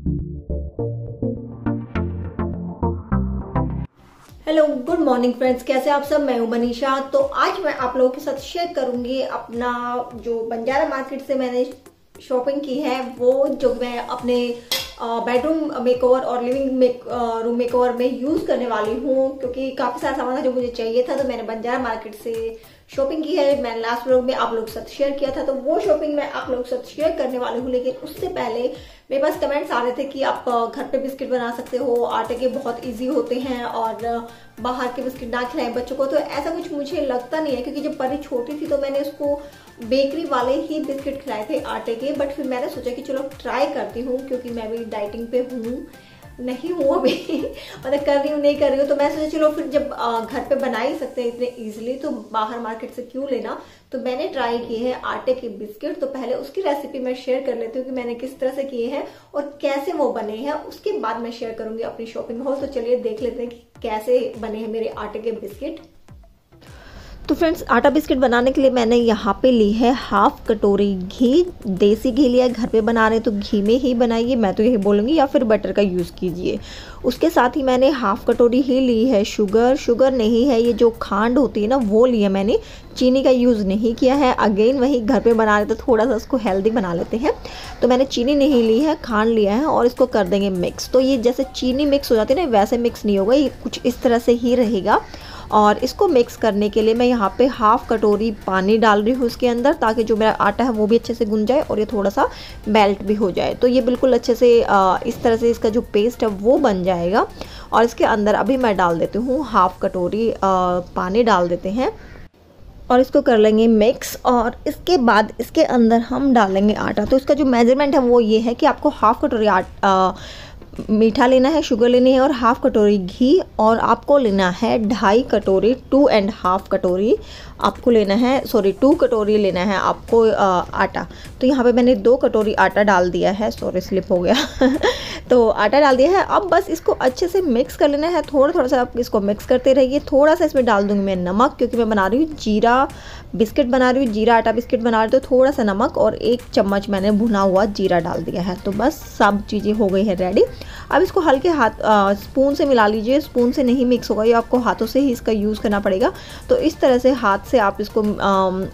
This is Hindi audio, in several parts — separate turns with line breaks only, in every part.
हेलो गुड मॉर्निंग फ्रेंड्स कैसे आप सब? मैं हूँ मनीषा। तो आज मैं आप लोगों के साथ शेयर करूँगी अपना जो बंजारा मार्केट से मैंने शॉपिंग की है, वो जो मैं अपने बेडरूम मेकओवर और लिविंग मेक रूम मेकओवर में यूज़ करने वाली हूँ, क्योंकि काफ़ी सारा सामान था जो मुझे चाहिए था तो मैंने बंजारा मार्केट से शॉपिंग की है, मैंने लास्ट व्लॉग में आप लोग साथ शेयर किया था तो वो शॉपिंग मैं आप लोग साथ शेयर करने वाली हूँ, लेकिन उससे पहले मेरे पास कमेंट्स आ रहे थे कि आप घर पे बिस्किट बना सकते हो, आटे के बहुत इजी होते हैं और बाहर के बिस्किट ना खिलाएँ बच्चों को तो ऐसा कुछ मुझे लगता नहीं है, क्योंकि जब परी छोटी थी तो मैंने उसको बेकरी वाले ही बिस्किट खिलाए थे आटे के बट फिर मैंने सोचा कि चलो ट्राई करती हूँ, क्योंकि मैं भी डाइटिंग पे हूँ। नहीं हूँ अभी मतलब कर रही हूँ, नहीं कर रही हूँ तो मैं सोचा चलो फिर जब घर पे बना ही सकते हैं इतने इजीली तो बाहर मार्केट से क्यों लेना? तो मैंने ट्राई किए हैं आटे के बिस्किट तो पहले उसकी रेसिपी मैं शेयर कर लेती हूँ कि मैंने किस तरह से किए हैं और कैसे वो बने हैं। उसके बाद मैं शेयर करूँगी अपनी शॉपिंग हॉल तो चलिए देख लेते हैं कि कैसे बने हैं मेरे आटे के बिस्किट तो फ्रेंड्स, आटा बिस्किट बनाने के लिए मैंने यहाँ पे ली है हाफ़ कटोरी घी। देसी घी लिया है, घर पे बना रहे हैं तो घी में ही बनाइए। मैं तो यही बोलूँगी, या फिर बटर का यूज़ कीजिए। उसके साथ ही मैंने हाफ़ कटोरी ही ली है शुगर शुगर नहीं है, ये जो खांड होती है ना, वो ली है मैंने। चीनी का यूज़ नहीं किया है। अगेन वही घर पे बना रहे तो थोड़ा सा उसको हेल्दी बना लेते हैं। तो मैंने चीनी नहीं ली है, खांड लिया है, और इसको कर देंगे मिक्स तो ये जैसे चीनी मिक्स हो जाती है ना, वैसे मिक्स नहीं होगा, ये कुछ इस तरह से ही रहेगा। और इसको मिक्स करने के लिए मैं यहाँ पे हाफ़ कटोरी पानी डाल रही हूँ उसके अंदर ताकि जो मेरा आटा है वो भी अच्छे से गुन जाए और ये थोड़ा सा मेल्ट भी हो जाए। तो ये बिल्कुल अच्छे से इस तरह से इसका जो पेस्ट है वो बन जाएगा। और इसके अंदर अभी मैं डाल देती हूँ हाफ़ कटोरी पानी डाल देते हैं। और इसको कर लेंगे मिक्स और इसके बाद इसके अंदर हम डालेंगे आटा। तो इसका जो मेज़रमेंट है वो ये है कि आपको हाफ़ कटोरी आटा मीठा लेना है शुगर लेनी है और हाफ़ कटोरी घी और आपको लेना है ढाई कटोरी टू एंड हाफ़ कटोरी आपको लेना है सॉरी टू कटोरी लेना है आपको आ, आटा। तो यहाँ पे मैंने दो कटोरी आटा डाल दिया है सॉरी स्लिप हो गया। तो आटा डाल दिया है अब बस इसको अच्छे से मिक्स कर लेना है थोड़ा थोड़ा सा आप इसको मिक्स करते रहिए थोड़ा सा इसमें डाल दूँगी मैं नमक क्योंकि मैं बना रही हूँ जीरा बिस्किट बना रही हूँ जीरा आटा बिस्किट बना रही तो थोड़ा सा नमक और एक चम्मच मैंने भुना हुआ जीरा डाल दिया है। तो बस सब चीज़ें हो गई है रेडी अब इसको हल्के हाथ स्पून से मिला लीजिए। स्पून से नहीं मिक्स होगा, ये आपको हाथों से ही इसका यूज़ करना पड़ेगा। तो इस तरह से हाथ से आप इसको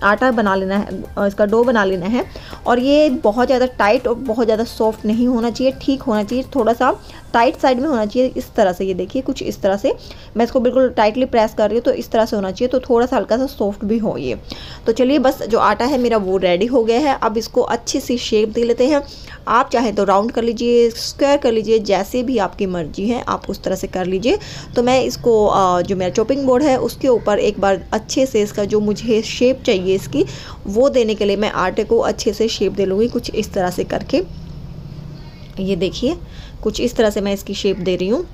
आटा बना लेना है इसका डो बना लेना है। और ये बहुत ज़्यादा टाइट और बहुत ज़्यादा सॉफ्ट नहीं होना चाहिए, ठीक होना चाहिए। थोड़ा सा टाइट साइड में होना चाहिए, इस तरह से, ये देखिए, कुछ इस तरह से। मैं इसको बिल्कुल टाइटली प्रेस कर रही हूँ तो इस तरह से होना चाहिए तो थोड़ा सा हल्का सा सॉफ्ट भी हो ये। तो चलिए, बस जो आटा है मेरा वो रेडी हो गया है। अब इसको अच्छी सी शेप दे लेते हैं। आप चाहें तो राउंड कर लीजिए स्क्वायर कर लीजिए, जैसे भी आपकी मर्ज़ी है, आप उस तरह से कर लीजिए। तो मैं इसको जो मेरा चॉपिंग बोर्ड है, उसके ऊपर एक बार अच्छे से इसका जो मुझे शेप चाहिए इसकी, वो देने के लिए मैं आटे को अच्छे से शेप दे लूँगी, कुछ इस तरह से करके। ये देखिए कुछ इस तरह से मैं इसकी शेप दे रही हूँ।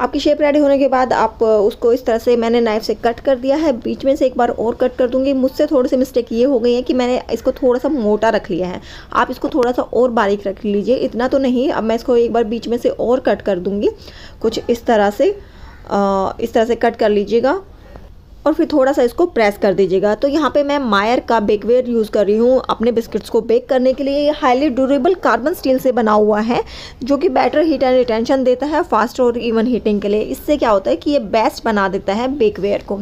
आपकी शेप रेडी होने के बाद आप उसको इस तरह से मैंने नाइफ से कट कर दिया है। बीच में से एक बार और कट कर दूँगी। मुझसे थोड़ी सी मिस्टेक ये हो गई है कि मैंने इसको थोड़ा सा मोटा रख लिया है। आप इसको थोड़ा सा और बारीक रख लीजिए। इतना तो नहीं, अब मैं इसको एक बार बीच में से और कट कर दूँगी। कुछ इस तरह से इस तरह से कट कर लीजिएगा। और फिर थोड़ा सा इसको प्रेस कर दीजिएगा। तो यहाँ पे मैं मायर का बेकवेयर यूज़ कर रही हूँ अपने बिस्किट्स को बेक करने के लिए। ये हाईली ड्यूरेबल कार्बन स्टील से बना हुआ है, जो कि बेटर हीट एंड रिटेंशन देता है फास्ट और इवन हीटिंग के लिए। इससे क्या होता है कि ये बेस्ट बना देता है बेकवेयर को।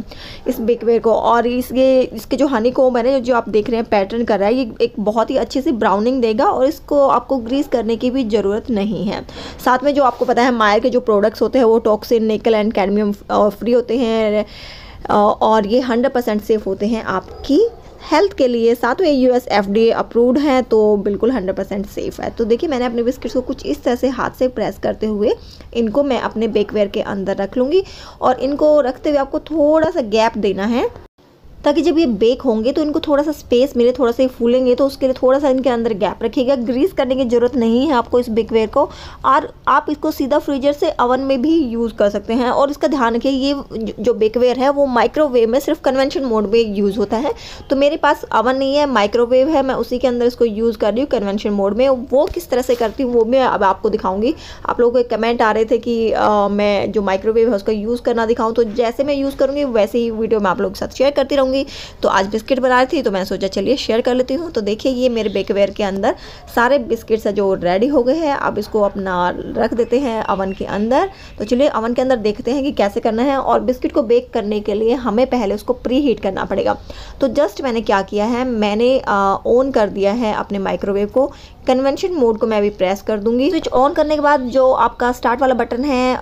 इस बेकवेयर को और इसके इसके जो हनी कोम है जो आप देख रहे हैं पैटर्न कर रहा है, ये एक बहुत ही अच्छी सी ब्राउनिंग देगा और इसको आपको ग्रीस करने की भी ज़रूरत नहीं है। साथ में जो आपको पता है, मायर के जो प्रोडक्ट्स होते हैं, वो टॉक्सिन निकल एंड कैडमियम फ्री होते हैं। और ये हंड्रेड परसेंट सेफ़ होते हैं आपकी हेल्थ के लिए। साथ में U S F D approved है तो बिल्कुल हंड्रेड परसेंट सेफ़ है। तो देखिए, मैंने अपने बिस्किट्स को कुछ इस तरह से हाथ से प्रेस करते हुए इनको मैं अपने बेकवेयर के अंदर रख लूँगी और इनको रखते हुए आपको थोड़ा सा गैप देना है। ताकि जब ये बेक होंगे तो इनको थोड़ा सा स्पेस मिले, थोड़ा सा फूलेंगे तो उसके लिए थोड़ा सा इनके अंदर गैप रखिएगा। ग्रीस करने की ज़रूरत नहीं है आपको इस बेकवेयर को। और आप इसको सीधा फ्रीजर से अवन में भी यूज़ कर सकते हैं। और इसका ध्यान रखिए, ये जो बेकवेयर है, वो माइक्रोवेव में सिर्फ़ कन्वेंशन मोड में यूज़ होता है। तो मेरे पास अवन नहीं है माइक्रोवेव है, मैं उसी के अंदर इसको यूज़ कर रही हूँ कन्वेंशन मोड में। वो किस तरह से करती हूँ, वो मैं अब आपको दिखाऊँगी। आप लोगों के कमेंट आ रहे थे कि मैं जो माइक्रोवेव है उसका यूज़ करना दिखाऊँ। तो जैसे मैं यूज़ करूँगी, वैसे ही वीडियो मैं आप लोगों के साथ शेयर करती रहूँगी। करूँगी। तो आज बिस्किट बना रही थी तो मैंने सोचा चलिए शेयर कर लेती हूँ। तो देखिए, ये मेरे बेकवेयर के अंदर सारे बिस्किट्स जो रेडी हो गए हैं। अब इसको अपना रख देते हैं अवन के अंदर। तो चलिए अवन के अंदर देखते हैं कि कैसे करना है और बिस्किट को बेक करने के लिए हमें पहले उसको प्री हीट करना पड़ेगा। तो जस्ट मैंने क्या किया है, मैंने ऑन कर दिया है अपने माइक्रोवेव को। कन्वेंशन मोड को मैं अभी प्रेस कर दूँगी। स्विच ऑन करने के बाद जो आपका स्टार्ट वाला बटन है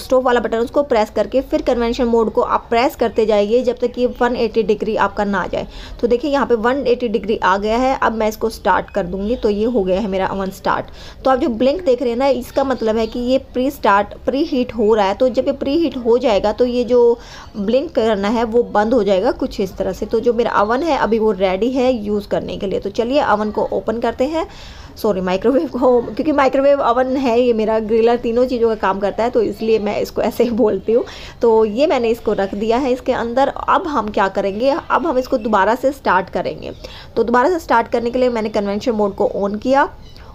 स्टोव वाला बटन उसको प्रेस करके फिर कन्वेंशन मोड को आप प्रेस करते जाइए जब तक कि 180 डिग्री आपका ना आ जाए। तो देखिए यहाँ पे 180 डिग्री आ गया है। अब मैं इसको स्टार्ट कर दूँगी। तो ये हो गया है मेरा अवन स्टार्ट तो आप जो ब्लिंक देख रहे हैं ना, इसका मतलब है कि ये प्री स्टार्ट प्री हीट हो रहा है। तो जब ये प्री हीट हो जाएगा तो ये जो ब्लिंक करना है, वो बंद हो जाएगा कुछ इस तरह से। तो जो मेरा अवन है, अभी वो रेडी है यूज़ करने के लिए। तो चलिए अवन को ओपन करते हैं। सॉरी माइक्रोवेव को क्योंकि माइक्रोवेव ओवन है ये मेरा ग्रिलर तीनों चीज़ों का काम करता है तो इसलिए मैं इसको ऐसे ही बोलती हूँ। तो ये मैंने इसको रख दिया है, इसके अंदर अब हम क्या करेंगे, अब हम इसको दोबारा से स्टार्ट करेंगे। तो दोबारा से स्टार्ट करने के लिए मैंने कन्वेंशन मोड को ऑन किया।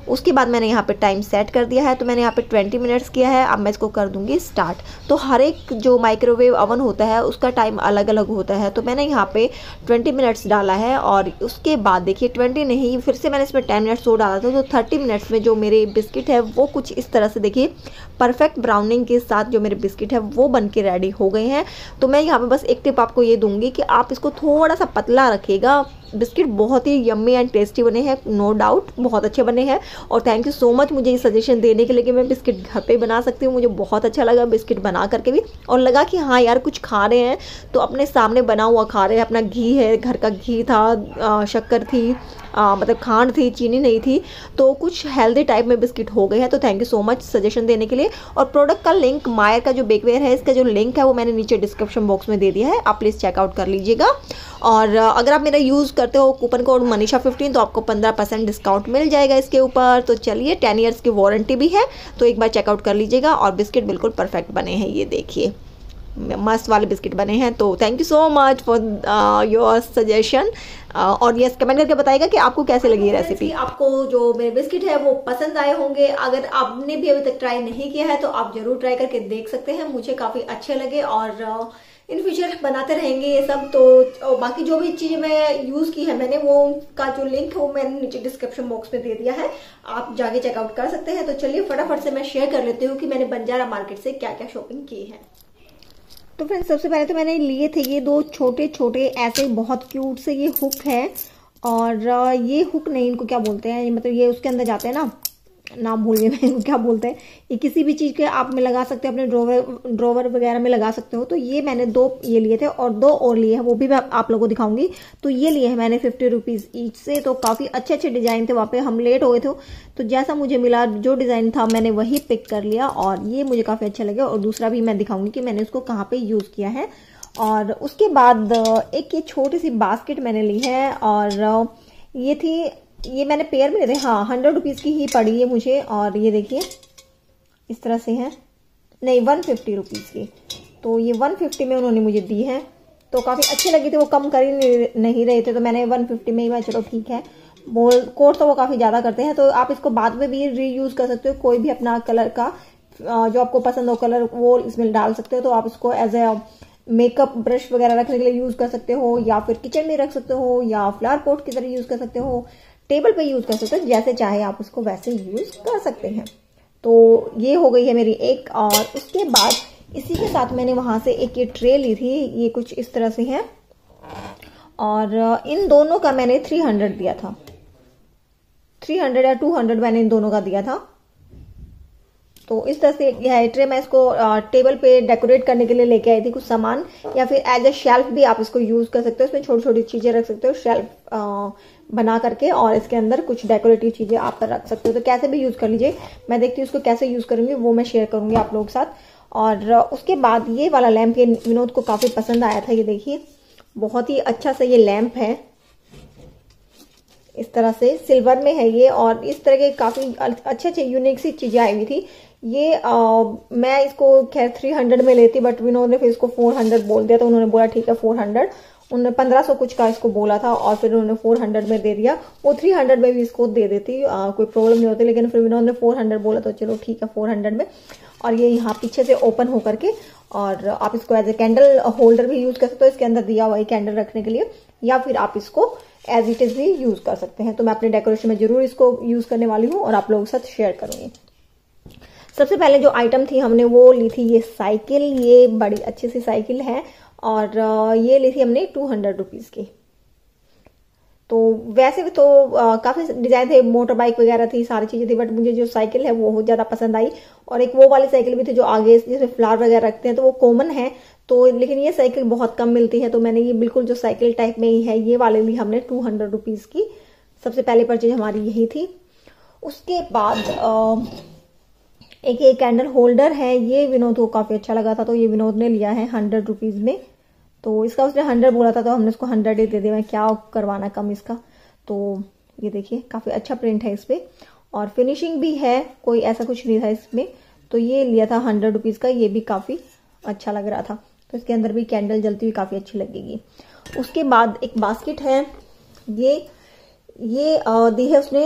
उसके बाद मैंने यहाँ पे टाइम सेट कर दिया है तो मैंने यहाँ पे 20 मिनट्स किया है, अब मैं इसको कर दूँगी स्टार्ट तो हर एक जो माइक्रोवेव अवन होता है, उसका टाइम अलग अलग होता है तो मैंने यहाँ पे 20 मिनट्स डाला है और उसके बाद देखिए 20 नहीं, फिर से मैंने इसमें 10 मिनट्स और डाला था तो 30 मिनट्स में जो मेरे बिस्किट है, वो कुछ इस तरह से देखिए परफेक्ट ब्राउनिंग के साथ जो मेरे बिस्किट है, वो बन के रेडी हो गए हैं. तो मैं यहाँ पर बस एक टिप आपको ये दूँगी कि आप इसको थोड़ा सा पतला रखिएगा बिस्किट बहुत ही यम्मी एंड टेस्टी बने हैं नो डाउट बहुत अच्छे बने हैं। और थैंक यू सो मच मुझे ये सजेशन देने के लिए कि मैं बिस्किट घर पे बना सकती हूँ, मुझे बहुत अच्छा लगा बिस्किट बना करके भी। और लगा कि हाँ यार, कुछ खा रहे हैं तो अपने सामने बना हुआ खा रहे हैं, अपना घी है, घर का घी था शक्कर थी आ, मतलब खांड थी चीनी नहीं थी तो कुछ हेल्दी टाइप में बिस्किट हो गए हैं तो thank you so much suggestion देने के लिए। और प्रोडक्ट का लिंक मायर का जो बेकवेयर है इसका जो लिंक है वो मैंने नीचे डिस्क्रिप्शन बॉक्स में दे दिया है आप प्लीज़ चेकआउट कर लीजिएगा। और अगर आप मेरा यूज़ करते हो कूपन कोड मनीषा फिफ्टीन तो आपको पंद्रह परसेंट डिस्काउंट मिल जाएगा इसके ऊपर। तो चलिए टेन ईयर्स की वारंटी भी है तो एक बार चेकआउट कर लीजिएगा और बिस्किट बिल्कुल परफेक्ट बने हैं ये देखिए। मस्त वाले बिस्किट बने हैं तो thank you so much for your suggestion और यस कमेंट करके बताएगा कि आपको कैसे लगी ये रेसिपी आपको जो मेरे बिस्किट है वो पसंद आए होंगे। अगर आपने भी अभी तक ट्राई नहीं किया है तो आप ज़रूर ट्राई करके देख सकते हैं। मुझे काफ़ी अच्छे लगे और इन फ्यूचर बनाते रहेंगे ये सब। तो बाकी जो भी चीज़ें मैं यूज़ की है मैंने वो का जो लिंक है वो मैंने नीचे डिस्क्रिप्शन बॉक्स में दे दिया है। आप जाके चेकआउट कर सकते हैं। तो चलिए फटाफट से मैं शेयर कर लेती हूँ कि मैंने बंजारा मार्केट से क्या क्या शॉपिंग की है। तो फ्रेंड्स सबसे पहले तो मैंने लिए थे ये दो छोटे छोटे, ऐसे बहुत क्यूट से ये हुक है। और ये हुक नहीं, इनको क्या बोलते हैं? मतलब ये उसके अंदर जाते हैं ना? नाम भूल गए मैं, क्या बोलते हैं? ये किसी भी चीज़ के आप में लगा सकते हो, अपने ड्रोवर ड्रोवर वगैरह में लगा सकते हो। तो ये मैंने दो ये लिए थे और दो और लिए हैं, वो भी मैं आप लोगों को दिखाऊँगी। तो ये लिए हैं मैंने फिफ्टी रुपीज़ ईच से। तो काफ़ी अच्छे अच्छे डिज़ाइन थे, वहाँ पे हम लेट हो गए थे। तो जैसा मुझे मिला, जो डिज़ाइन था, मैंने वही पिक कर लिया और ये मुझे काफ़ी अच्छा लगे। और दूसरा भी मैं दिखाऊँगी कि मैंने उसको कहाँ पर यूज़ किया है। और उसके बाद एक ये छोटी सी बास्केट मैंने ली है और ये थी ये मैंने पेयर में थे हाँ। हंड्रेड रुपीज़ की ही पड़ी है मुझे और ये देखिए, इस तरह से है। नहीं वन फिफ्टी रुपीज़ की। तो ये वन फिफ्टी में उन्होंने मुझे दी है। तो काफ़ी अच्छे लगे थे, वो कम कर ही नहीं रहे थे तो मैंने वन फिफ्टी में ही मैं चलो ठीक है। बोल कोर्स तो वो काफ़ी ज़्यादा करते हैं तो आप इसको बाद में भी रीयूज़ कर सकते हो, कोई भी अपना कलर का जो आपको पसंद हो कलर वो इसमें डाल सकते हो। तो आप इसको एज ए मेकअप ब्रश वगैरह रखने के लिए यूज़ कर सकते हो, या फिर किचन में रख सकते हो, या फ्लावर पोट की तरह यूज़ कर सकते हो। टेबल पे यूज़ कर सकते हो, जैसे चाहे आप उसको वैसे यूज़ कर सकते हैं। तो ये हो गई है मेरी एक और उसके बाद इसी के साथ मैंने वहाँ से एक ये ट्रे ली थी, ये कुछ इस तरह से है। और, इन दोनों का मैंने 300 दिया था। 300 या 200 मैंने इन दोनों का दिया था। तो इस तरह से यह ट्रे, मैं इसको टेबल पे डेकोरेट करने के लिए लेके आई थी कुछ सामान, या फिर एज ए शेल्फ भी आप इसको यूज़ कर सकते हो। इसमें छोटी छोटी चीज़ें रख सकते हो शेल्फ बना करके और इसके अंदर कुछ डेकोरेटिव चीज़ें आप पर रख सकते हो। तो कैसे भी यूज़ कर लीजिए। मैं देखती हूँ उसको कैसे यूज़ करूँगी वो मैं शेयर करूँगी आप लोगों के साथ। और उसके बाद ये वाला लैम्प ये विनोद को काफ़ी पसंद आया था ये देखिए। बहुत ही अच्छा सा ये लैम्प है। इस तरह से सिल्वर में है ये और इस तरह के काफ़ी अच्छे अच्छे यूनिक सी चीज़ें आई हुई थी। ये आ, मैं इसको खैर थ्री हंड्रेड में लेती बट विनोद ने फिर इसको फोर हंड्रेड बोल दिया तो उन्होंने बोला ठीक है फोर हंड्रेड उन्होंने पंद्रह सौ कुछ का इसको बोला था और फिर उन्होंने फोर हंड्रेड में दे दिया। वो थ्री हंड्रेड में भी इसको दे देती आ, कोई प्रॉब्लम नहीं होती लेकिन फिर उन्होंने फोर हंड्रेड बोला तो चलो ठीक है फोर हंड्रेड में। और ये यहाँ पीछे से ओपन होकर के और आप इसको एज ए कैंडल होल्डर भी यूज़ कर सकते हो इसके अंदर दिया हुआ कैंडल रखने के लिए या फिर आप इसको एज इट इज़ भी यूज़ कर सकते हैं। तो मैं अपने डेकोरेशन में ज़रूर इसको यूज़ करने वाली हूँ और आप लोगों के साथ शेयर करूँगी। सबसे पहले जो आइटम थी हमने वो ली थी ये साइकिल ये बड़ी अच्छी सी साइकिल है। और ये ली थी हमने टू हंड्रेड रुपीज़ की। तो वैसे भी तो काफ़ी डिज़ाइन थे मोटर बाइक वगैरह थी, सारी चीज़ें थी बट मुझे जो साइकिल है वो ज़्यादा पसंद आई। और एक वो वाली साइकिल भी थी जो आगे जिसमें फ्लावर वगैरह रखते हैं तो वो कॉमन है। तो लेकिन ये साइकिल बहुत कम मिलती है तो मैंने ये बिल्कुल जो साइकिल टाइप में ही है, ये वाले ली हमने टू हंड्रेड रुपीज़ की। सबसे पहली परचेज हमारी यही थी। उसके बाद एक ये कैंडल होल्डर है, ये विनोद को काफ़ी अच्छा लगा था तो ये विनोद ने लिया है हंड्रेड रुपीज़ में। तो इसका उसने हंड्रेड बोला था तो हमने उसको हंड्रेड ही दे दिया। मैं क्या करवाना कम इसका? तो ये देखिए, काफ़ी अच्छा प्रिंट है इस पे। और फिनिशिंग भी है, कोई ऐसा कुछ नहीं था इसमें। तो ये लिया था हंड्रेड रुपीज़ का, ये भी काफ़ी अच्छा लग रहा था। तो इसके अंदर भी कैंडल जलती हुई काफ़ी अच्छी लगेगी। उसके बाद एक बास्केट है। ये ये दी है उसने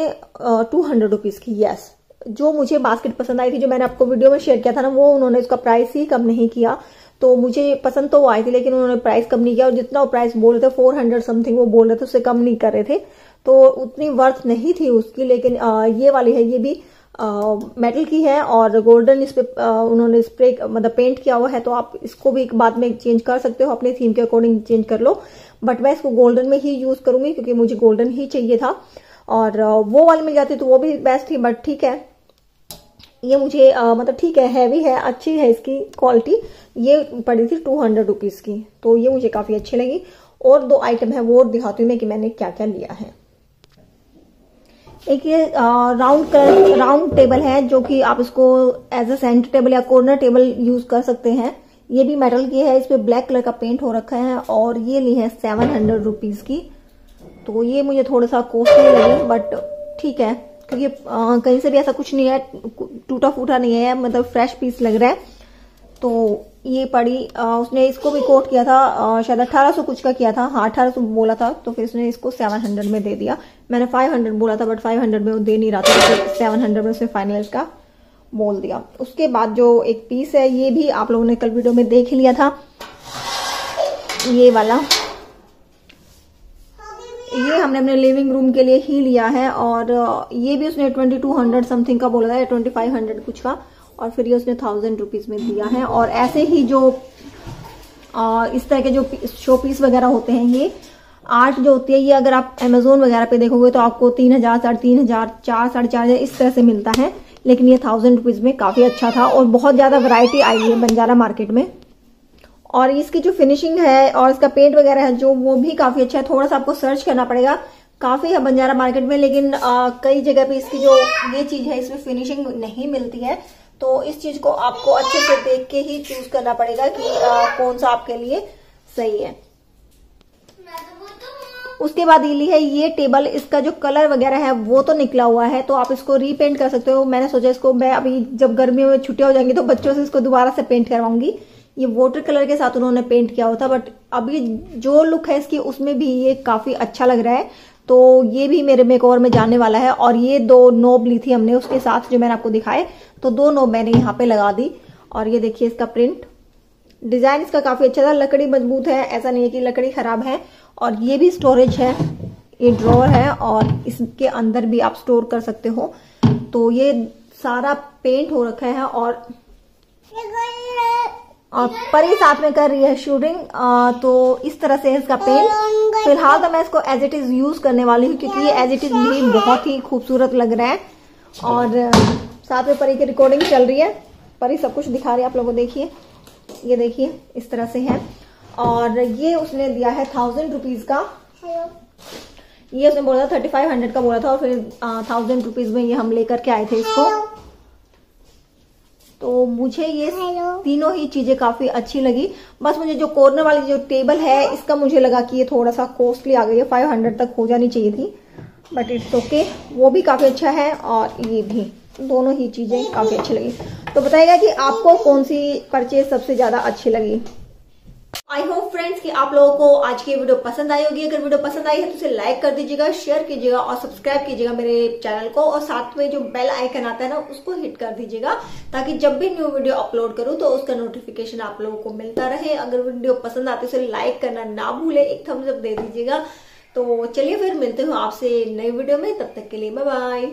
टू हंड्रेड रुपीज़ की यस जो मुझे बास्केट पसंद आई थी, जो मैंने आपको वीडियो में शेयर किया था ना, वो उन्होंने उसका प्राइस ही कम नहीं किया। तो मुझे पसंद तो आई थी लेकिन उन्होंने प्राइस कम नहीं किया और जितना वो प्राइस बोल रहे थे फोर हंड्रेड समथिंग वो बोल रहे थे उससे कम नहीं कर रहे थे। तो उतनी वर्थ नहीं थी उसकी लेकिन आ, ये वाली है ये भी आ, मेटल की है और गोल्डन इस पे उन्होंने स्प्रे मतलब पेंट किया हुआ है तो आप इसको भी एक बाद में चेंज कर सकते हो अपने थीम के अकॉर्डिंग चेंज कर लो। बट मैं इसको गोल्डन में ही यूज़ करूँगी क्योंकि मुझे गोल्डन ही चाहिए था। और वो वाली मिल जाती तो वो भी बेस्ट थी बट ठीक है। ये मुझे आ, मतलब ठीक है हैवी है अच्छी है इसकी क्वालिटी ये पड़ी थी टू हंड्रेड रुपीज़ की तो ये मुझे काफ़ी अच्छी लगी। और दो आइटम है वो दिखाती हूँ मैं कि मैंने क्या क्या लिया है। एक ये राउंड कलर राउंड टेबल है जो कि आप इसको एज अ सेंटर टेबल या कॉर्नर टेबल यूज़ कर सकते हैं। ये भी मेटल की है इस पे ब्लैक कलर का पेंट हो रखा है और ये ली है सेवन हंड्रेड रुपीज़ की। तो ये मुझे थोड़ा सा कॉस्टली लगी बट ठीक है। क्योंकि कहीं से भी ऐसा कुछ नहीं है टूटा फूटा नहीं है मतलब फ्रेश पीस लग रहा है। तो ये पड़ी आ, उसने इसको भी कोट किया था आ, शायद अठारह सौ कुछ का किया था। हाँ अठारह सौ बोला था तो फिर उसने इसको सेवन हंड्रेड में दे दिया। मैंने फाइव हंड्रेड बोला था बट फाइव हंड्रेड में वो दे नहीं रहा था तो सेवन हंड्रेड में उसने फाइनल का बोल दिया। उसके बाद जो एक पीस है ये भी आप लोगों ने कल वीडियो में देख लिया था। ये वाला। ये हमने अपने लिविंग रूम के लिए ही लिया है और ये भी उसने ट्वेंटी टू हंड्रेड समथिंग का बोला था ट्वेंटी फाइव हंड्रेड कुछ का और फिर ये उसने थाउज़ेंड रुपीज़ में दिया है। और ऐसे ही जो आ, इस तरह के जो शो पीस वगैरह होते हैं ये आर्ट जो होती है ये अगर आप अमेजोन वगैरह पे देखोगे तो आपको तीन हज़ार साढ़े तीन हज़ार चार साढ़े चार हज़ार इस तरह से मिलता है। लेकिन ये थाउज़ेंड रुपीज़ में काफ़ी अच्छा था और बहुत ज़्यादा वैरायटी आई है बंजारा मार्केट में। और इसकी जो फिनिशिंग है और इसका पेंट वगैरह है जो वो भी काफ़ी अच्छा है। थोड़ा सा आपको सर्च करना पड़ेगा। काफ़ी है बंजारा मार्केट में लेकिन आ, कई जगह पे इसकी जो ये चीज़ है इसमें फिनिशिंग नहीं मिलती है। तो इस चीज़ को आपको अच्छे से देख के ही चूज़ करना पड़ेगा कि आ, कौन सा आपके लिए सही है। उसके बाद ये ली है ये टेबल इसका जो कलर वगैरह है वो तो निकला हुआ है तो आप इसको रीपेंट कर सकते हो। मैंने सोचा इसको मैं अभी जब गर्मियों में छुट्टियाँ हो जाएँगी तो बच्चों से इसको दोबारा से पेंट करवाऊँगी। ये वाटर कलर के साथ उन्होंने पेंट किया हुआ था बट अभी जो लुक है इसकी, उसमें भी ये काफ़ी अच्छा लग रहा है। तो ये भी मेरे मेकओवर में जाने वाला है, और ये दो नोब ली थी हमने उसके साथ जो मैंने आपको दिखाए। तो दो नोब मैंने यहाँ पे लगा दी, और ये देखिए इसका प्रिंट डिज़ाइन इसका काफ़ी अच्छा था, लकड़ी मज़बूत है, ऐसा नहीं है कि लकड़ी खराब है। और ये भी स्टोरेज है, ये ड्रॉर है, और इसके अंदर भी आप स्टोर कर सकते हो। तो ये सारा पेंट हो रखा है, और परी साथ में कर रही है शूटिंग तो इस तरह से इसका पेन फ़िलहाल तो मैं इसको एज इट इज़ यूज़ करने वाली हूँ, क्योंकि ये एज इट इज़ भी बहुत ही खूबसूरत लग रहा है। और साथ में परी की रिकॉर्डिंग चल रही है। परी सब कुछ दिखा रही है, आप लोगों को देखिए। ये देखिए, इस तरह से है। और ये उसने दिया है थाउज़ेंड रुपीज़ का। ये उसने बोला था थर्टी फाइव हंड्रेड का बोला था और फिर थाउज़ेंड रुपीज़ में ये हम लेकर के आए थे इसको। तो मुझे ये तीनों ही चीज़ें काफ़ी अच्छी लगी। बस मुझे जो कॉर्नर वाली जो टेबल है इसका मुझे लगा कि ये थोड़ा सा कॉस्टली आ गई है। फाइव हंड्रेड तक हो जानी चाहिए थी। बट इट्स ओके वो भी काफ़ी अच्छा है और ये भी। दोनों ही चीज़ें काफ़ी अच्छी लगी। तो बताएगा कि आपको कौन सी परचेज सबसे ज़्यादा अच्छी लगी? आई होप फ्रेंड्स कि आप लोगों को आज की वीडियो पसंद आई होगी। अगर वीडियो पसंद आई है तो उसे लाइक कर दीजिएगा शेयर कीजिएगा और सब्सक्राइब कीजिएगा मेरे चैनल को और साथ में जो बेल आइकन आता है ना, उसको हिट कर दीजिएगा ताकि जब भी न्यू वीडियो अपलोड करूँ तो उसका नोटिफिकेशन आप लोगों को मिलता रहे। अगर वीडियो पसंद आती है, उसे लाइक करना ना भूले। एक थम्स अप दे दीजिएगा। तो चलिए फिर मिलते हूँ आपसे नई वीडियो में। तब तक के लिए बाय बाय